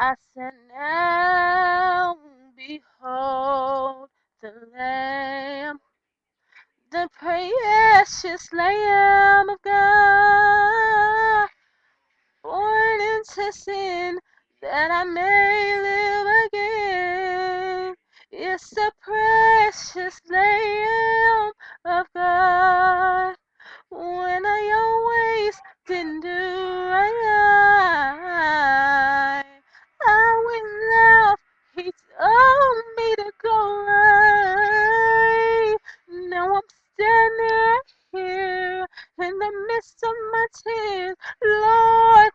I said, Now behold the Lamb, the precious Lamb of God, born into sin that I may live again. It's the precious Lamb told me to go away. Now I'm standing here in the midst of my tears. Lord,